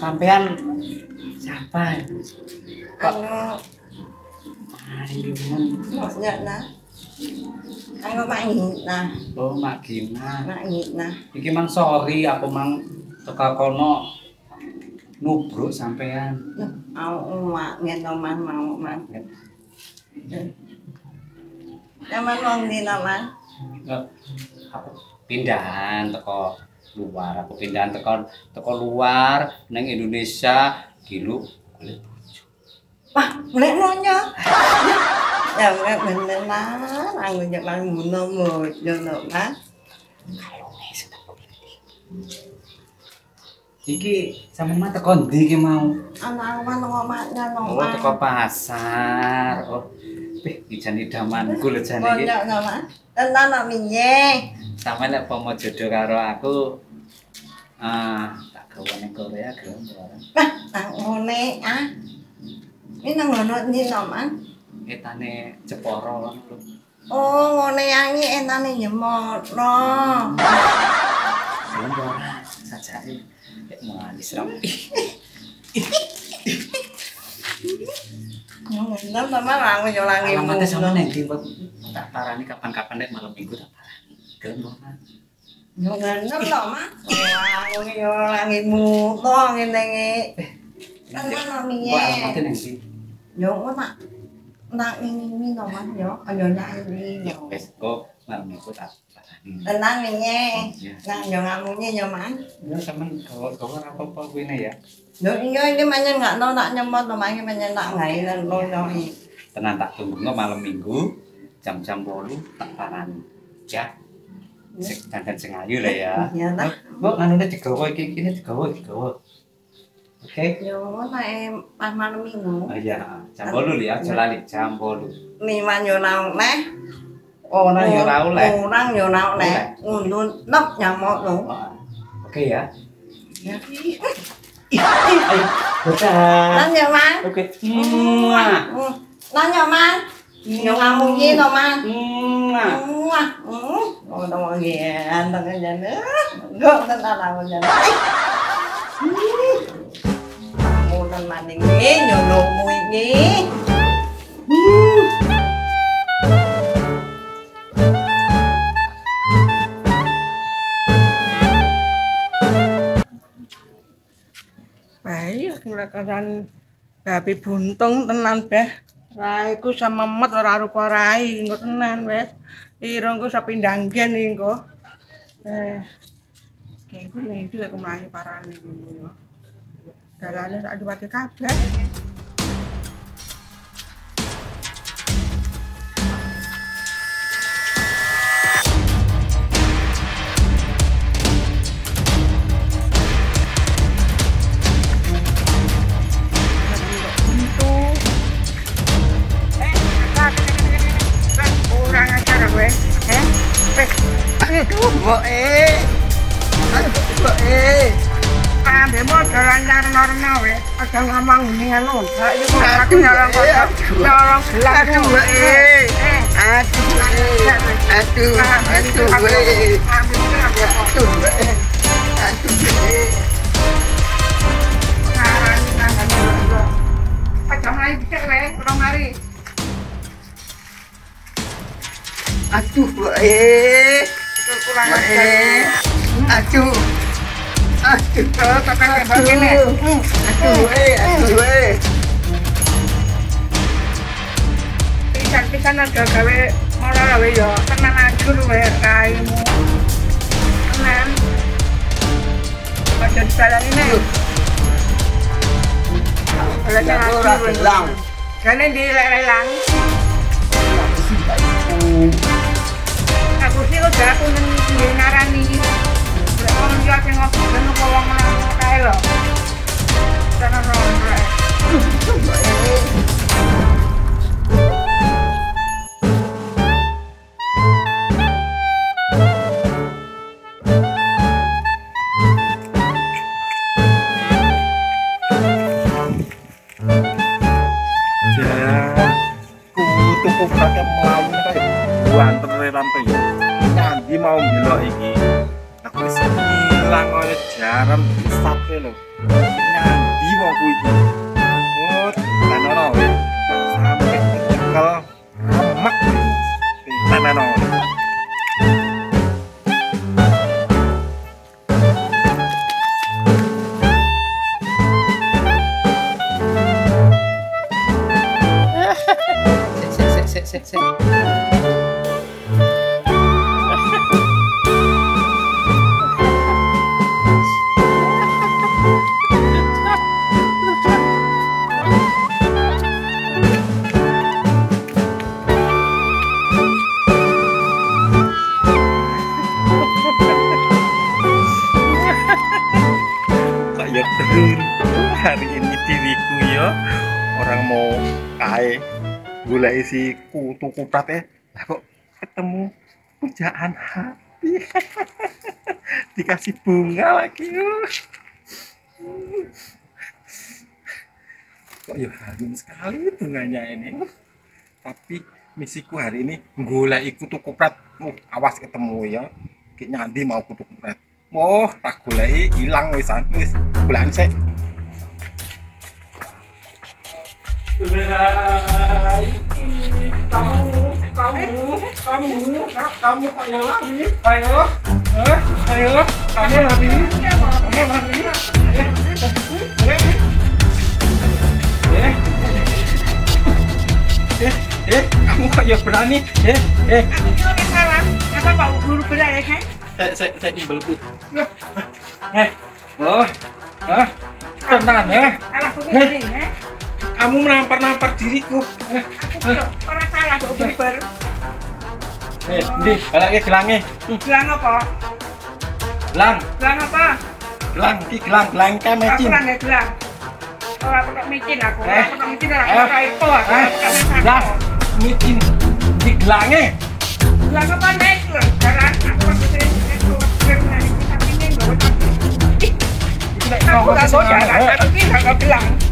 Sampean siapa? Kok nè. Anh có mạng nhịn nè, Oh, Mak Gina. nhịn nè. Iki mang sorry aku mang teka kono nubruk sampean. Mau mak đâu mang mau mang. Zaman đi nào mang. Aku pindahan teko luar, aku pindahan teko teko luar neng Indonesia gilu kulit Wah, boleh nanya. Ya, ya bener lah. Aku jangan mau nomor, jangan lah. Iki sama mata teko ndi iki mau? Anak apa nomaknya Oh, nomak. teko pasar. Oh, ijan idamanku lho jane iki. Tenan nak minye. Sampe lek pomo jodoh karo aku ah tak gawe ning Korea gelem ora. Tak ngone ah. Ini nang ngono iki nomah. Etane Jeporo lho. Oh, ngene ah, yangi etane nyemoro. Sampe ora sajake. Nek mau disrap. Ngene sama lang yo langi Alamatnya sama neng di tak parani kapan-kapan lek malam minggu tak parani. Gelem ora. Yo ngene nomak. Wah, ngene yo langi mu to ngene nge. Kan nak Kok minyak. alamatnya neng ngono nak ini nomak yo. Ini wes kok malam minggu tak. Tenang. Ya. Yo yo man. Ya sampean kuwi ya. Yo iya ini no nak nyemot dan lo yo. Tak tunggu malam minggu jam-jam bolu tak parani. Ya. Sing dandan sing ayu lah ya. Ya tak. Mbok nganune digawa iki iki digawa digawa. Oke. Yo ngono em pas malam minggu. Oh iya, jam bolu ya, aja lali jam bolu. Lima yo nau neh. Ora ya ora oleh. Orang yo nau neh. Undun nop nyamot lo. Oh, Oke ya. Ya. Ayo, dadah. Lan yo man. Oke. Muah. Lan yo man. Yo ngamunya no man. Muah. Wah. Oh, đâu mà ghê, anh đừng có nhìn nữa. Gớm tên ta làm nhìn. Mua tên mà đi nghe, nhiều đồ mùi nghe. kekancan babi buntung tenan beh. Rai ku sama met ora rupa rai engko tenan wes irung ku sepindang engko? Eh kayak ku nek iki lek mlayu parane. Ngono dalane sak duwate kabeh. Demo jalan karena we. Aja ngomong lu. Saiki kok aku nyolong kok. Nyolong gelas Aduh, eh. Eh, Aduh, eh. aduh, aduh, aduh, aduh, aduh, Weh. ajar. aduh, aduh, tekan begini. aduh, weh. aduh, weh. pisan-pisan aja gawe ora gawe yo tenan aja lu wae raimu tenan aja disalani Ya, jangan ora gelang. karena di lelang pakai melawan kayak buanter rampe ya. Nanti mau belok iki. Aku wis ngilang oleh jaran sate lho. Nanti mau ku iki. Oh lan ora we sampai nyekel remek tenan ora Ya beruntung hari ini diriku ya. Orang mau kae gula isi kutu kuprat ya. Kok ketemu pujaan hati? Dikasih bunga lagi. Kok ya harum sekali bunganya ini. Tapi misiku hari ini gula kutu kuprat. Uh, awas ketemu ya. Kayak nyandi mau kutu kuprat. Oh, tak goleki ilang wisan wis bulan sik. Kamu, kamu, kamu, kamu ayo ayo, eh, ayo, kamu lari, kamu lari, eh, eh, eh, eh, kamu kok ya berani, eh, eh, kira salah. Apa Pak Guru berat ya, kan? saya, saya, saya nyebelku. Eh, oh, ah, tenang ya. Sendiri, ya. Kamu menampar-nampar diriku. Eh, Aku orang salah kok berber. eh, di, balaknya gelangnya. Gelang apa? Gelang, Gelang apa? gelang, di gelang, gelang kan Aku mecin. gelang ya gelang. Orang pernah micin aku. Eh. Orang pernah micin lah. Eh. Aku itu. aku Eh, itu. gelang, mecin. Di gelangnya. Gelang apa nih? Gelang. Aku sering itu. Gelang. Tapi ini tapi.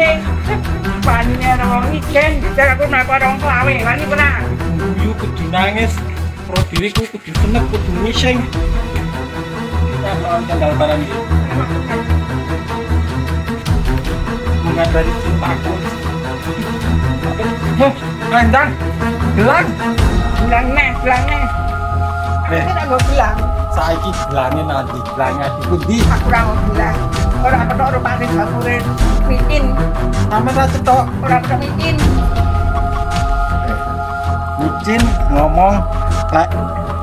Ini Paninya. Bisa aku. Ini nangis. Pro diriku kudu seneng kudu ngising. Kendal barang iki? Mengabari cintaku. Heh, Endang, gelang. Gelang nih, gelang nih. Eh, Aku tak mau gelang. Saiki gelangnya nanti, gelangnya di pundi. Aku tak mau gelang. Orang apa orang paling favorit micin. Sampe ra cetok. Orang apa micin. Micin ngomong lek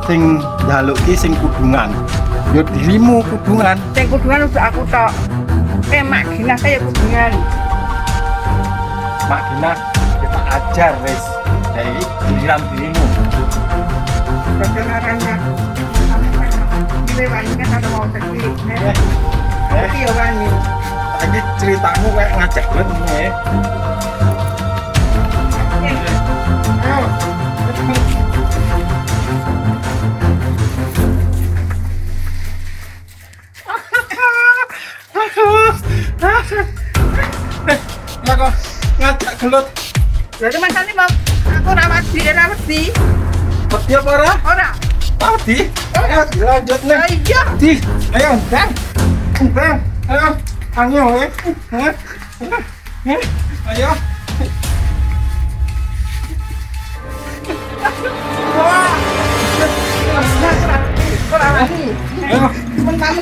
sing njaluk ki sing kudungan. Yo dirimu kudungan. Yang kudungan udah aku tok. Eh mak gila kayak kudungan. Mak Gina kita ajar wis dari giliran dirimu. Perkenalannya. Ini wani kan ada mau wani. lagi ceritamu kayak ngajak banget nih. ya. Lah kok ngajak gelut. Aku rawat di rawat di Wedi apa ora? orang. Wedi. Ayo dilanjut nih. Oh iya. Di, ayo, dan, dan, ayo, ayo, eh, eh, eh, ayo. Wah. Rawat di. Ayo. Mentang.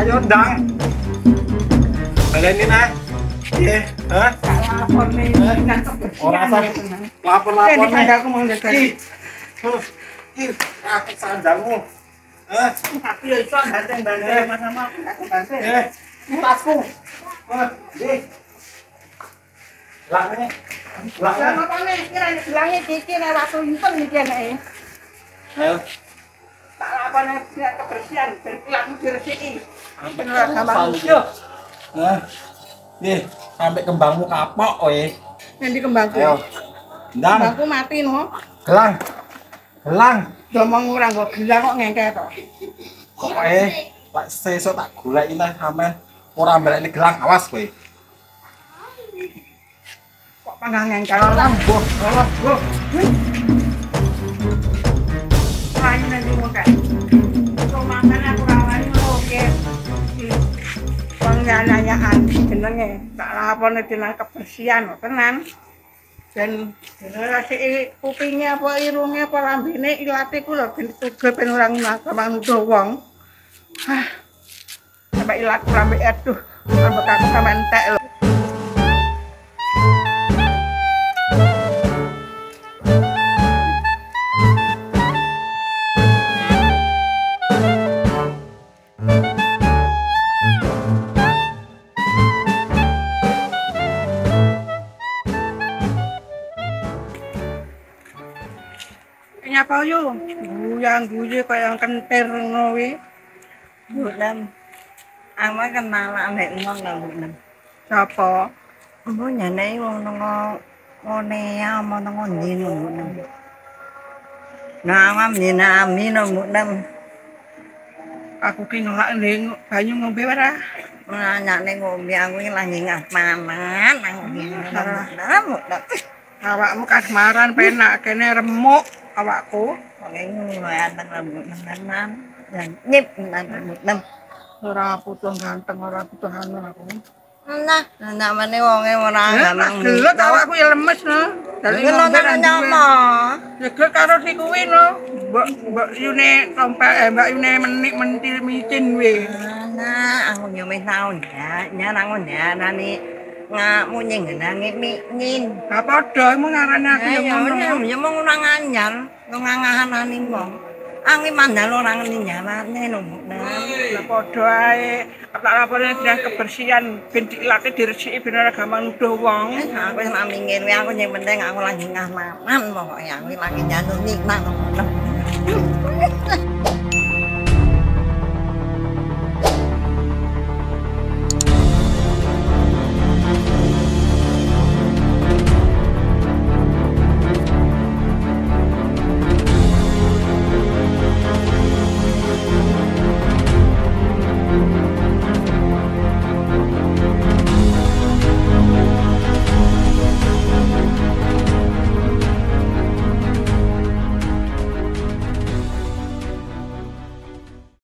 Ayo, dang. Balenin ah. Iya, hah? Salah lapor nih. Lapor-lapor Ini nih. sandalku mau jaga. Ih. Ih, aku sandalmu. Eh, Aku ya iso banting-banting sama aku eh, ini tasku. Eh. Lah ini. Lah Lah ini. makane kira bilangnya nek waktu inten iki anake. Ayo. Tak lapane dinas kebersihan ben kilatmu diresiki. Gampang Sal. musuh. Nah, nih, sampai kembangmu kapok, oi. Nanti kembangku. Ayo. Ndang, Kembangku mati no. gelang. Gelang. Domong ora nggo gila kok ngengke to. Pokoknya, lek sesuk tak goleki neh sampean ora mbelekne gelang, awas kowe. Kok panggang ngengke. Karam, boh, alah, boh. Penganiayaan jenenge tak lapone dinas kebersihan tenan. Dan generasi kupingnya apa irungnya apa lambene ilate ku lho ben tuge ben ora nuduh wong. Hah. Sampai ilat lambe aduh. kan perno wi bulan. Ama kenal nek nom nang bulan. Sapa? Ama nyane wong nang ngene ama nang ngondi nang bulan? Nah ama mina amin nang bulan. Aku ki nolak ning banyu ngombe ora nanya ning ngombe aku ki lagi ngamanan nang ngene. nang Awakmu kasmaran penak kene remuk. awakku paling lumayan enam enam dan nyip enam enam orang aku ganteng ora aku anu aku. Nah namanya wonge ora ganteng gelo awakku ya lemes no. Dari ngomong dan juga nyama juga karo si kuwi no. Mbak mbak yune kompel eh mbak yune menik mentil micin we nah aku nyomis tau ya nyana aku nyana ngamu nyeng nangit mi. Nyin. Apa do ngarani aku eh, yo ngono. yo yo mung nang nganyar ngono ngahan wong angin mandal ora ngene nyalane lho nah padha ae. Tak lapor dinas kebersihan ben dilate diresiki ben ora gampang nuduh wong eh, wis nak mingin wae aku nyeng penting aku lagi ngahan aman pokoke. Aku lagi nyanu nikmat